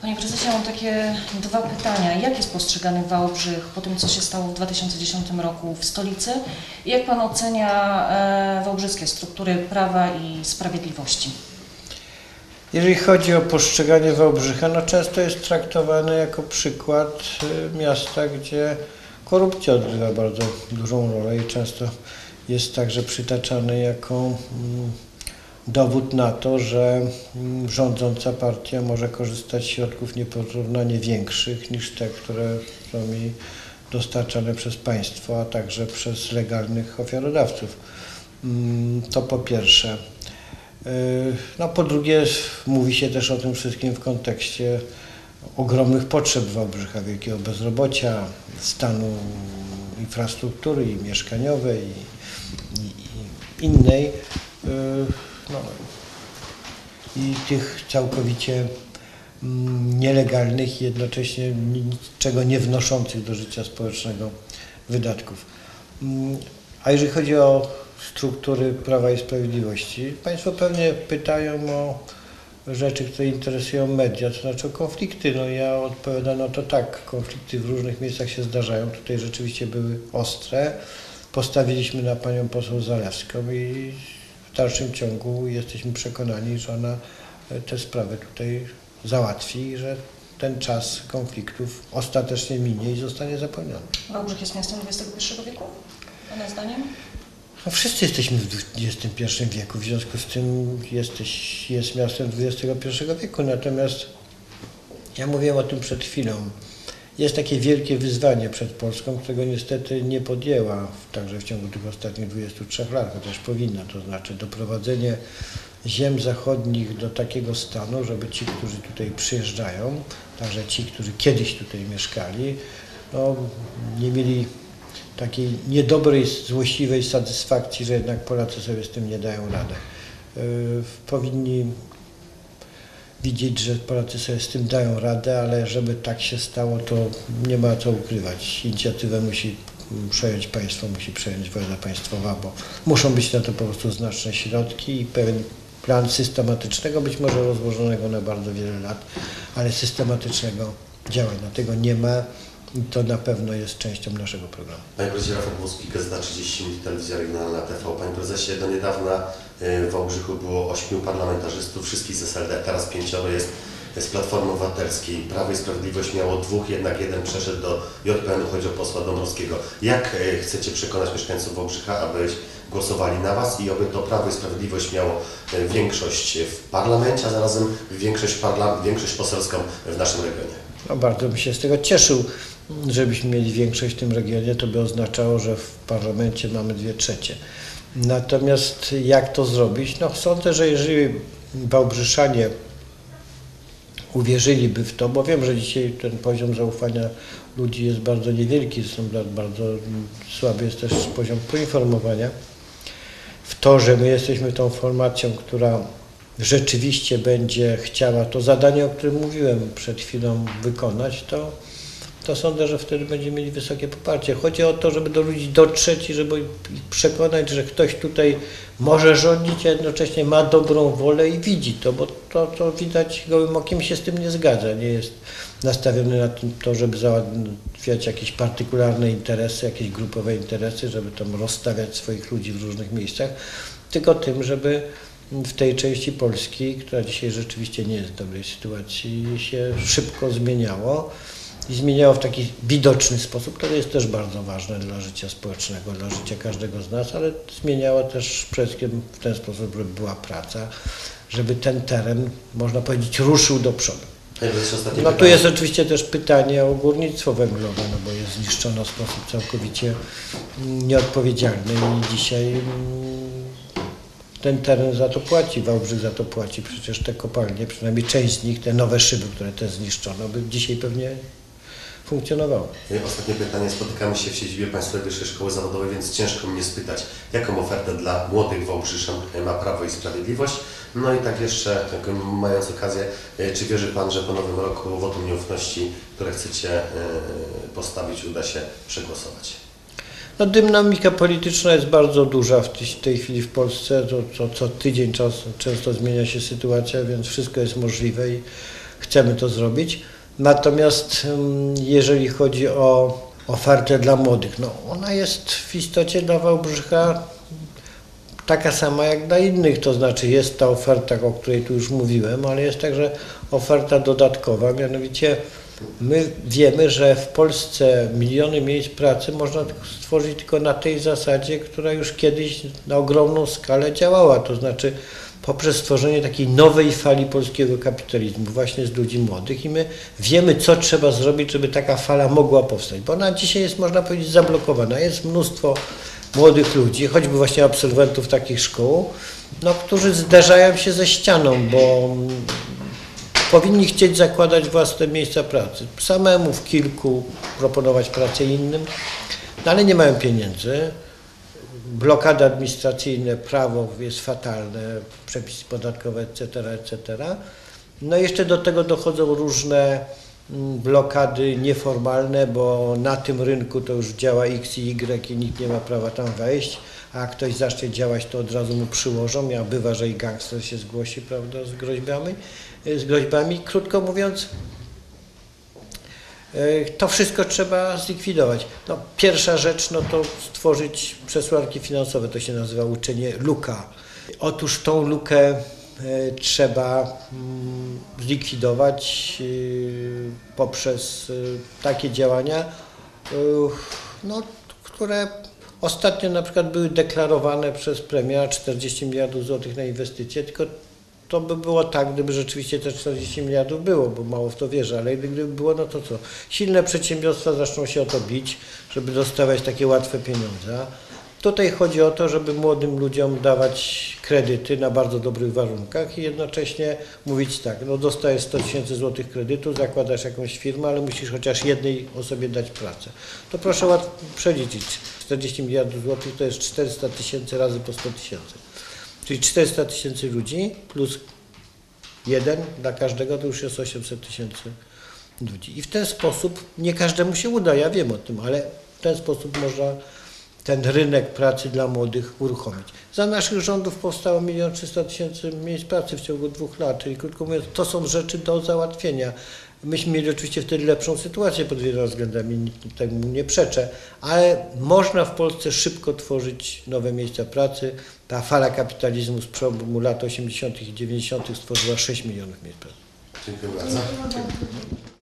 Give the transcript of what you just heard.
Panie prezesie, mam takie dwa pytania. Jak jest postrzegany Wałbrzych po tym, co się stało w 2010 roku w stolicy? I jak Pan ocenia e, wałbrzyskie struktury prawa i sprawiedliwości? Jeżeli chodzi o postrzeganie Wałbrzycha, no często jest traktowane jako przykład y, miasta, gdzie korupcja odgrywa bardzo dużą rolę i często jest także przytaczany jako mm, dowód na to, że mm, rządząca partia może korzystać z środków nieporównanie większych niż te, które są jej dostarczane przez państwo, a także przez legalnych ofiarodawców. Mm, To po pierwsze. Yy, No po drugie mówi się też o tym wszystkim w kontekście ogromnych potrzeb Wałbrzycha, wielkiego bezrobocia, stanu infrastruktury i mieszkaniowej i, i, i innej. I tych całkowicie mm, nielegalnych i jednocześnie niczego nie wnoszących do życia społecznego wydatków. Mm, A jeżeli chodzi o struktury Prawa i Sprawiedliwości, Państwo pewnie pytają o rzeczy, które interesują media, to znaczy o konflikty. No ja odpowiadam na to tak, konflikty w różnych miejscach się zdarzają. Tutaj rzeczywiście były ostre. Postawiliśmy na panią poseł Zalewską i w dalszym ciągu jesteśmy przekonani, że ona e, te sprawy tutaj załatwi i że ten czas konfliktów ostatecznie minie i zostanie zapomniany. Wałbrzych jest miastem XXI wieku? Pana zdaniem? No wszyscy jesteśmy w XXI wieku, w związku z tym jesteś, jest miastem XXI wieku, natomiast ja mówiłem o tym przed chwilą. Jest takie wielkie wyzwanie przed Polską, którego niestety nie podjęła także w ciągu tych ostatnich 23 lat, chociaż powinna, to znaczy doprowadzenie ziem zachodnich do takiego stanu, żeby ci, którzy tutaj przyjeżdżają, także ci, którzy kiedyś tutaj mieszkali, no, nie mieli takiej niedobrej, złośliwej satysfakcji, że jednak Polacy sobie z tym nie dają radę. Yy, Powinni widzieć, że Polacy sobie z tym dają radę, ale żeby tak się stało, to nie ma co ukrywać. Inicjatywę musi przejąć państwo, musi przejąć władza państwowa, bo muszą być na to po prostu znaczne środki i pewien plan systematycznego, być może rozłożonego na bardzo wiele lat, ale systematycznego działania. Tego nie ma i to na pewno jest częścią naszego programu. Panie prezesie Rafał Włoski, Gazeta 30 minut, Telewizja Regionalna TV. Panie prezesie, do niedawna y, w Wałbrzychu było ośmiu parlamentarzystów, wszystkich z SLD, teraz pięcioro jest z Platformy Obywatelskiej. Prawo i Sprawiedliwość miało dwóch, jednak jeden przeszedł do JPN-u, chodzi o posła Dąbrowskiego. Jak y, chcecie przekonać mieszkańców Wałbrzycha, aby głosowali na Was i aby to Prawo i Sprawiedliwość miało y, większość w parlamencie, a zarazem większość, parla- większość poselską w naszym regionie? No, bardzo bym się z tego cieszył, żebyśmy mieli większość w tym regionie, to by oznaczało, że w parlamencie mamy dwie trzecie. Natomiast jak to zrobić? No sądzę, że jeżeli Wałbrzyszanie uwierzyliby w to, bo wiem, że dzisiaj ten poziom zaufania ludzi jest bardzo niewielki, ba- bardzo słaby jest też poziom poinformowania, w to, że my jesteśmy tą formacją, która rzeczywiście będzie chciała to zadanie, o którym mówiłem przed chwilą, wykonać, to, to sądzę, że wtedy będziemy mieli wysokie poparcie. Chodzi o to, żeby do ludzi dotrzeć i żeby ich przekonać, że ktoś tutaj może rządzić, a jednocześnie ma dobrą wolę i widzi to, bo to, to widać gołym okiem się z tym nie zgadza. Nie jest nastawiony na to, żeby załatwiać jakieś partykularne interesy, jakieś grupowe interesy, żeby tam rozstawiać swoich ludzi w różnych miejscach, tylko tym, żeby w tej części Polski, która dzisiaj rzeczywiście nie jest w dobrej sytuacji, się szybko zmieniało i zmieniało w taki widoczny sposób, to jest też bardzo ważne dla życia społecznego, dla życia każdego z nas, ale zmieniało też przede wszystkim w ten sposób, żeby była praca, żeby ten teren, można powiedzieć, ruszył do przodu. No tu jest oczywiście też pytanie o górnictwo węglowe, no bo jest zniszczono w sposób całkowicie nieodpowiedzialny i dzisiaj mm, ten teren za to płaci, Wałbrzych za to płaci. Przecież te kopalnie, przynajmniej część z nich, te nowe szyby, które też zniszczono, by dzisiaj pewnie funkcjonowały. Y, Ostatnie pytanie. Spotykamy się w siedzibie Państwowej Wyższej Szkoły Zawodowej, więc ciężko mnie spytać, jaką ofertę dla młodych Wałbrzyszan y, ma Prawo i Sprawiedliwość. No i tak jeszcze, tak mając okazję, y, czy wierzy Pan, że po nowym roku wotum nieufności, które chcecie y, postawić, uda się przegłosować? No, dynamika polityczna jest bardzo duża w tej- chwili w Polsce. To, to, co tydzień czas, często zmienia się sytuacja, więc wszystko jest możliwe i chcemy to zrobić. Natomiast jeżeli chodzi o ofertę dla młodych, no ona jest w istocie dla Wałbrzycha taka sama jak dla innych, to znaczy jest ta oferta, o której tu już mówiłem, ale jest także oferta dodatkowa, mianowicie my wiemy, że w Polsce miliony miejsc pracy można stworzyć tylko na tej zasadzie, która już kiedyś na ogromną skalę działała, to znaczy poprzez stworzenie takiej nowej fali polskiego kapitalizmu, właśnie z ludzi młodych i my wiemy, co trzeba zrobić, żeby taka fala mogła powstać, bo ona dzisiaj jest, można powiedzieć, zablokowana. Jest mnóstwo młodych ludzi, choćby właśnie absolwentów takich szkół, no, którzy zderzają się ze ścianą, bo powinni chcieć zakładać własne miejsca pracy. Samemu w kilku proponować pracę innym, no, ale nie mają pieniędzy. Blokady administracyjne, prawo jest fatalne, przepisy podatkowe, etc., etc. No i jeszcze do tego dochodzą różne mm, blokady nieformalne, bo na tym rynku to już działa X i Y i nikt nie ma prawa tam wejść, a ktoś zacznie działać, to od razu mu przyłożą, a bywa, że i gangster się zgłosi, prawda, z groźbami. Z groźbami. Krótko mówiąc, to wszystko trzeba zlikwidować. No, pierwsza rzecz no to stworzyć przesłanki finansowe, to się nazywa uczenie luka. Otóż tą lukę e, trzeba mm, zlikwidować e, poprzez e, takie działania, e, no, które ostatnio na przykład były deklarowane przez premiera 40 miliardów złotych na inwestycje, tylko to by było tak, gdyby rzeczywiście te 40 miliardów było, bo mało w to wierzę, ale gdyby było, no to co? Silne przedsiębiorstwa zaczną się o to bić, żeby dostawać takie łatwe pieniądze. Tutaj chodzi o to, żeby młodym ludziom dawać kredyty na bardzo dobrych warunkach i jednocześnie mówić tak, no dostajesz 100 tysięcy złotych kredytu, zakładasz jakąś firmę, ale musisz chociaż jednej osobie dać pracę. To proszę łat- przeliczyć. 40 miliardów złotych to jest 400 tysięcy razy po 100 tysięcy. Czyli 400 tysięcy ludzi plus jeden dla każdego to już jest 800 tysięcy ludzi. I w ten sposób, nie każdemu się uda, ja wiem o tym, ale w ten sposób można ten rynek pracy dla młodych uruchomić. Za naszych rządów powstało 1 300 tysięcy miejsc pracy w ciągu dwóch lat, czyli krótko mówiąc, to są rzeczy do załatwienia. Myśmy mieli oczywiście wtedy lepszą sytuację pod wieloma względami, nikt temu nie przeczę, ale można w Polsce szybko tworzyć nowe miejsca pracy. Ta fala kapitalizmu z przełomu lat 80. i 90. stworzyła 6 milionów miejsc pracy. Dziękuję bardzo.